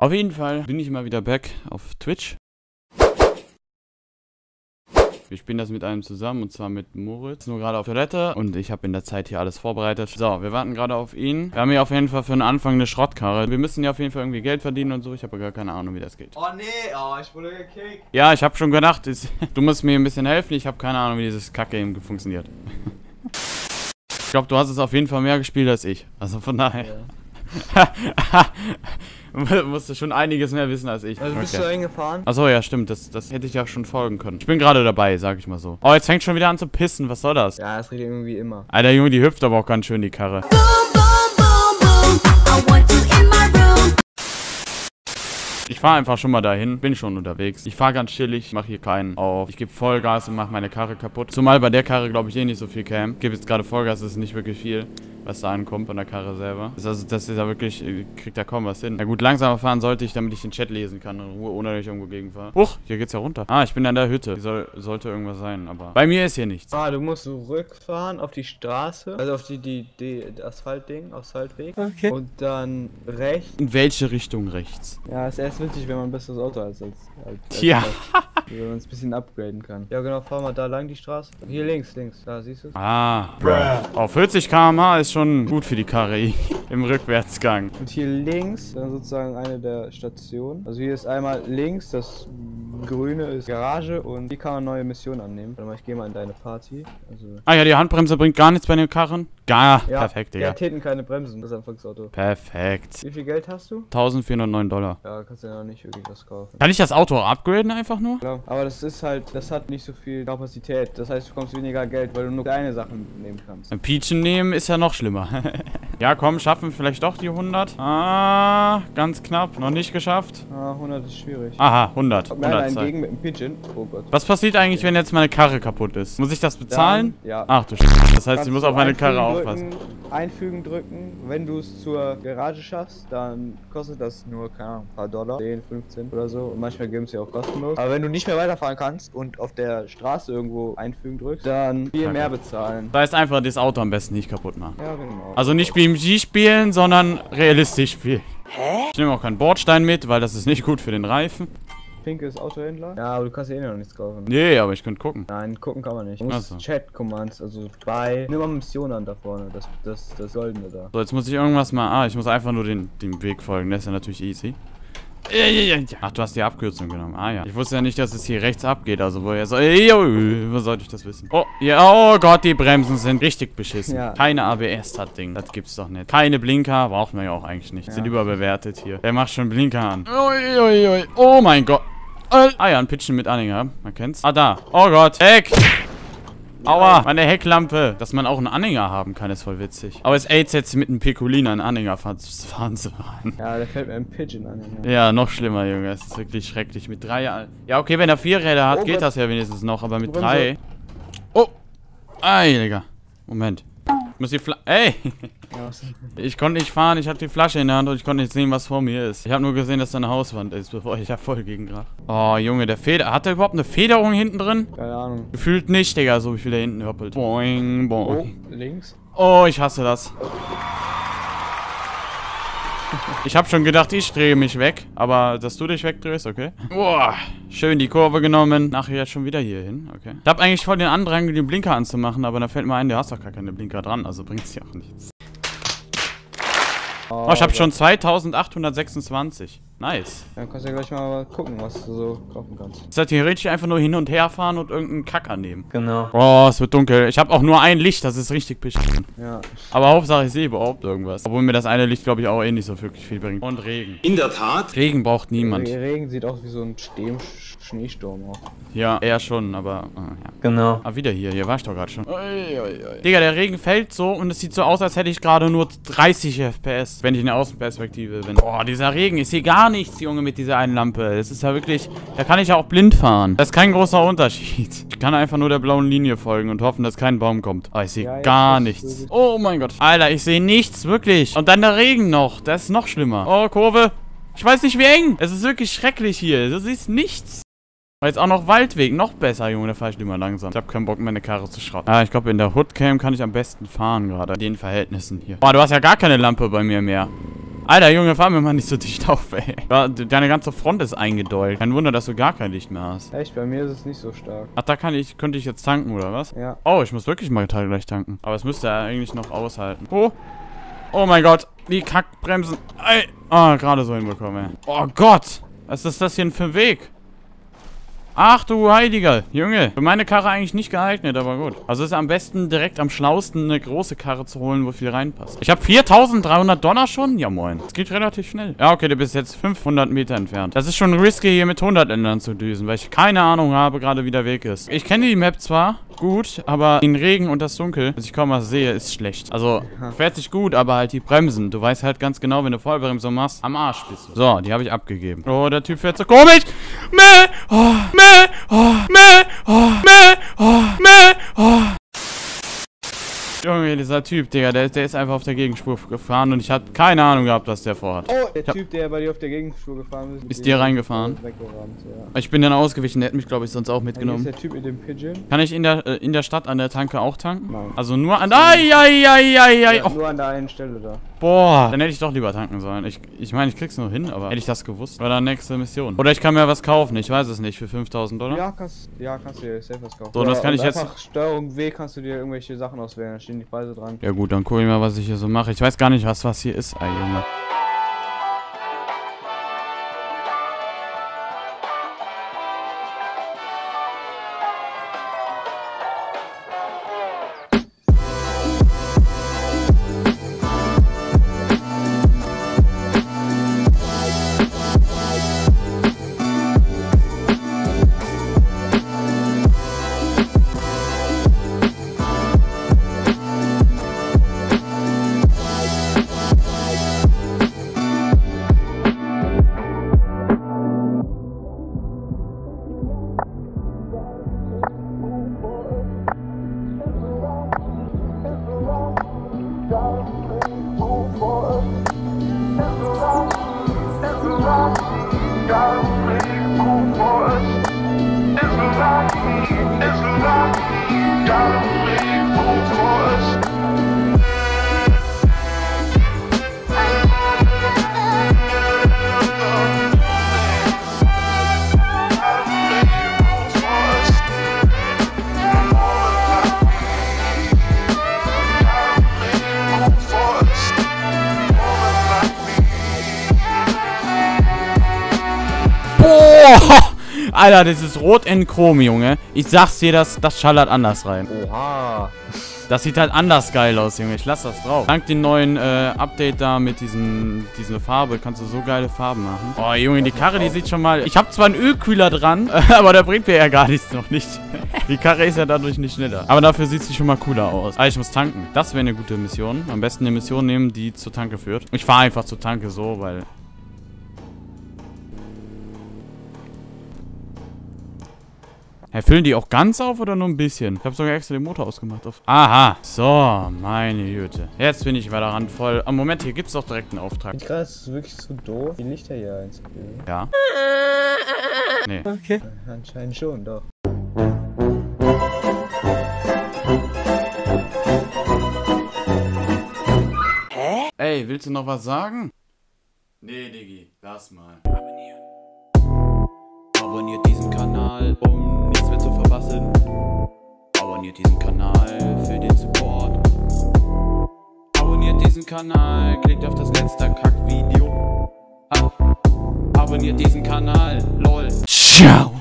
Auf jeden Fall bin ich mal wieder back auf Twitch. Wir spielen das mit einem zusammen und zwar mit Moritz. Nur gerade auf Toilette und ich habe in der Zeit hier alles vorbereitet. So, wir warten gerade auf ihn. Wir haben hier auf jeden Fall für den Anfang eine Schrottkarre. Wir müssen ja auf jeden Fall irgendwie Geld verdienen und so. Ich habe gar keine Ahnung, wie das geht. Oh nee, oh, ich wurde gekickt. Ja, ich habe schon gedacht, ist, du musst mir ein bisschen helfen. Ich habe keine Ahnung, wie dieses Kacke-Game funktioniert. ich glaube, du hast es auf jeden Fall mehr gespielt als ich. Also von daher. Ja. musst du schon einiges mehr wissen als ich. Also bist okay. du eingefahren? Achso, ja, stimmt. Das, das hätte ich ja schon folgen können. Ich bin gerade dabei, sag ich mal so. Oh, jetzt fängt schon wieder an zu pissen. Was soll das? Ja, das redet irgendwie immer. Alter Junge, die hüpft aber auch ganz schön, die Karre. Boom, boom, boom, boom. I want you in my room. Ich fahre einfach schon mal dahin, bin schon unterwegs. Ich fahre ganz chillig, mache hier keinen auf. Ich gebe Vollgas und mache meine Karre kaputt. Zumal bei der Karre, glaube ich, eh nicht so viel Cam. Ich gebe jetzt gerade Vollgas, das ist nicht wirklich viel, was da ankommt von der Karre selber. Das ist also, das ist ja wirklich, kriegt da kaum was hin. Na gut, langsamer fahren sollte ich, damit ich den Chat lesen kann in Ruhe, ohne dass ich irgendwo gegenfahre. Huch, hier geht's ja runter. Ah, ich bin an der Hütte. Hier soll, sollte irgendwas sein, aber bei mir ist hier nichts. Ah, du musst zurückfahren auf die Straße, also auf die, die, die Asphaltding, Asphaltweg. Okay. Und dann rechts. In welche Richtung rechts? Ja, ist erst witzig, wenn man ein besseres Auto hat als, als, als Ja. Wenn man es ein bisschen upgraden kann. Ja genau, fahr mal da lang die Straße. Hier links, links, da siehst du es. Ah, Auf 40 km/h ist schon gut für die Karre im Rückwärtsgang. Und hier links, dann sozusagen eine der Stationen. Also hier ist einmal links, das grüne ist Garage und hier kann man neue Missionen annehmen. Warte mal, ich gehe mal in deine Party. Also, Ah ja, die Handbremse bringt gar nichts bei den Karren. Gar, ja, perfekt, Digga. hat hinten keine Bremsen, das Anfangsauto. Perfekt. Wie viel Geld hast du? 1409 Dollar. Ja, kannst du ja noch nicht wirklich was kaufen. Kann ich das Auto upgraden einfach nur? Klar. Aber das ist halt, das hat nicht so viel Kapazität. Das heißt, du bekommst weniger Geld, weil du nur kleine Sachen nehmen kannst. Ein Peachen nehmen ist ja noch schlimmer. ja, komm, schaffen wir vielleicht doch die 100. Ah, ganz knapp. Noch nicht geschafft. Ah, 100 ist schwierig. Aha, 100. Nein, 100 ein Zeit. Gegen mit einem Pigeon. Oh Gott. Was passiert eigentlich, wenn jetzt meine Karre kaputt ist? Muss ich das bezahlen? Dann, ja. Ach du Sch Das heißt, ich Kannst muss du auf meine Karre aufpassen. Drücken, einfügen drücken. Wenn du es zur Garage schaffst, dann kostet das nur, keine Ahnung, ein paar Dollar. 10, 15 oder so. Und manchmal geben sie auch kostenlos. Aber wenn du nicht mehr weiterfahren kannst und auf der Straße irgendwo einfügen drückst, dann viel mehr bezahlen. Da ist einfach das Auto am besten nicht kaputt machen. Ja, genau. Also nicht BMG spielen, sondern realistisch spielen. Hä? Ich nehme auch keinen Bordstein mit, weil das ist nicht gut für den Reifen. Pinkes Autohändler? Ja, aber du kannst eh noch nichts kaufen. Nee, aber ich könnte gucken. Nein, gucken kann man nicht. Du musst so. Chat-Commands, also bei. Nimm mal Mission an da vorne, das, das, das Goldene da. So, jetzt muss ich irgendwas mal... Ah, ich muss einfach nur den, dem Weg folgen. Das ist ja natürlich easy. Ja, ja, ja, ja. Ach, du hast die Abkürzung genommen. Ah, ja. Ich wusste ja nicht, dass es hier rechts abgeht. Also, woher soll... Wo sollte ich das wissen? Oh, ja, oh Gott, die Bremsen sind richtig beschissen. Ja. Keine ABS hat Ding. Das gibt's doch nicht. Keine Blinker. Brauchen wir ja auch eigentlich nicht. Sind Ja. überbewertet hier. Der macht schon Blinker an. Ui, ui, ui. Oh mein Gott. Äh. Ah ja, ein Pitchen mit Anhänger. Man kennt's. Ah, da. Oh Gott. Heck. Aua, meine Hecklampe. Dass man auch einen Anhänger haben kann, ist voll witzig. Aber es AIDS jetzt mit einem Picolina einen Anhänger fahren, fahren zu fahren. Ja, der fällt mir ein Pigeon an. Ja. Noch schlimmer, Junge. Es ist wirklich schrecklich. Mit drei... Ja, okay, wenn er vier Räder hat, Oh, geht das ja wenigstens noch. Aber mit drei... Oh. Ei, Digga. Moment. Ich muss die Fla... Ey! Ich konnte nicht fahren, ich hatte die Flasche in der Hand und ich konnte nicht sehen, was vor mir ist. Ich habe nur gesehen, dass da eine Hauswand ist, bevor ich da voll gegen grach. Oh, Junge, der Feder... Hat der überhaupt eine Federung hinten drin? Keine Ahnung. Gefühlt nicht, Digga, so wie viel da hinten hoppelt. Boing, Oh, boing. links? Oh, ich hasse das. Ich habe schon gedacht, ich drehe mich weg, aber dass du dich wegdrehst, okay. Boah, schön die Kurve genommen. Nachher jetzt schon wieder hier hin, okay. Ich habe eigentlich voll den Andrang, den Blinker anzumachen, aber da fällt mir ein, du hast doch gar keine Blinker dran, also bringt's ja auch nichts. Oh, ich habe schon 2826. Nice. Dann kannst du ja gleich mal gucken, was du so kaufen kannst. Ist ja theoretisch einfach nur hin und her fahren und irgendeinen Kacker nehmen. Genau. Oh, es wird dunkel. Ich habe auch nur ein Licht, das ist richtig beschissen. Ja. Aber Hauptsache, ich sehe überhaupt irgendwas. Obwohl mir das eine Licht, glaube ich, auch eh nicht so wirklich viel bringt. Und Regen. In der Tat. Regen braucht niemand. Re- Regen sieht aus wie so ein Stem Schneesturm auch. Ja, eher schon, aber äh, ja. Genau. Ah, wieder hier. Hier war ich doch gerade schon. Digga, der Regen fällt so und es sieht so aus, als hätte ich gerade nur 30 FPS, wenn ich in der Außenperspektive bin. Boah, dieser Regen. Ich sehe gar nichts, Junge, mit dieser einen Lampe. Das ist ja wirklich... Da kann ich ja auch blind fahren. Das ist kein großer Unterschied. Ich kann einfach nur der blauen Linie folgen und hoffen, dass kein Baum kommt. Aber ich sehe Ja, gar nichts. Oh mein Gott. Alter, ich sehe nichts, wirklich. Und dann der Regen noch. Das ist noch schlimmer. Oh, Kurve. Ich weiß nicht, wie eng. Es ist wirklich schrecklich hier. Du siehst nichts. Aber Jetzt auch noch Waldweg, noch besser, Junge, da fahre ich mehr langsam. Ich habe keinen Bock, meine Karre zu schrotten. Ah, ich glaube, in der Hoodcam kann ich am besten fahren gerade. In den Verhältnissen hier. Boah, du hast ja gar keine Lampe bei mir mehr. Alter, Junge, fahr mir mal nicht so dicht auf, ey. Deine ganze Front ist eingedeult. Kein Wunder, dass du gar kein Licht mehr hast. Echt, bei mir ist es nicht so stark. Ach, da kann ich, könnte ich jetzt tanken, oder was? Ja. Oh, ich muss wirklich mal gleich tanken. Aber es müsste ja eigentlich noch aushalten. Oh. Oh mein Gott. Die Kackbremsen. Ey. Ah, gerade so hinbekommen, ey. Oh Gott. Was ist das hier für ein Weg? Ach du Heiliger. Junge. Für meine Karre eigentlich nicht geeignet, aber gut. Also ist am besten direkt am schlausten eine große Karre zu holen, wo viel reinpasst. Ich habe 4300 Dollar schon? Ja moin. Das geht relativ schnell. Ja, okay, du bist jetzt 500 Meter entfernt. Das ist schon risky, hier mit 100 Ländern zu düsen, weil ich keine Ahnung habe, gerade wie der Weg ist. Ich kenne die Map zwar gut, aber den Regen und das Dunkel, das ich kaum was sehe, ist schlecht. Also, fährt sich gut, aber halt die Bremsen. Du weißt halt ganz genau, wenn du Vollbremsung machst, am Arsch bist du. So, die habe ich abgegeben. Oh, der Typ fährt so komisch. Meh, oh, meh, oh, meh, oh, meh, oh, meh, oh. Junge, dieser Typ, Digga, der, der ist einfach auf der Gegenspur gefahren und ich hatte keine Ahnung gehabt, was der vorhat. Oh, der Typ, der bei dir auf der Gegenspur gefahren ist. Ist dir reingefahren? Ja. Ich bin dann ausgewichen, der hätte mich, glaube ich, sonst auch Hier ist mitgenommen. der Typ mit dem Pigeon. Kann ich in der, äh, in der Stadt an der Tanke auch tanken? Nein. Also nur an... Ai, ai, ai, ai, ai. Ja, Nur an der einen Stelle da. boah. Dann hätte ich doch lieber tanken sollen. Ich ich meine, ich krieg's nur hin, aber hätte ich das gewusst, war dann nächste Mission. Oder ich kann mir was kaufen, ich weiß es nicht, für 5000 Dollar. Ja, kannst, ja, kannst du dir safe was kaufen. So, das kann und ich jetzt- Einfach Steuerung W kannst du dir irgendwelche Sachen auswählen, da stehen die Preise dran. Ja gut, dann guck ich mal, was ich hier so mache. Ich weiß gar nicht, was was hier ist, ey, Junge. Alter, das ist rot in Chrom, Junge. Ich sag's dir, das, das schallert anders rein. Oha. Das sieht halt anders geil aus, Junge. Ich lass das drauf. Dank dem neuen äh, Update da mit diesen, diese Farbe kannst du so geile Farben machen. Oh, Junge, die Karre, die sieht schon mal... Ich habe zwar einen Ölkühler dran, aber der bringt mir ja gar nichts noch nicht. Die Karre ist ja dadurch nicht schneller. Aber dafür sieht sie schon mal cooler aus. Ah, ich muss tanken. Das wäre eine gute Mission. Am besten eine Mission nehmen, die zur Tanke führt. Ich fahre einfach zur Tanke so, weil... Hä, füllen die auch ganz auf oder nur ein bisschen? Ich habe sogar extra den Motor ausgemacht. Auf Aha. So, meine Güte. Jetzt bin ich wieder randvoll. Am Moment, hier gibt es doch direkt einen Auftrag. Krass, ist wirklich so doof, die Lichter hier einzubilden. Ja. Nee. Okay. Anscheinend schon, doch. Ey, willst du noch was sagen? Nee, Diggi, lass mal. Abonniert diesen Kanal, um verpassen. Abonniert diesen Kanal für den Support. Abonniert diesen Kanal, klickt auf das letzte Kackvideo. Ab. Abonniert diesen Kanal, lol. Ciao.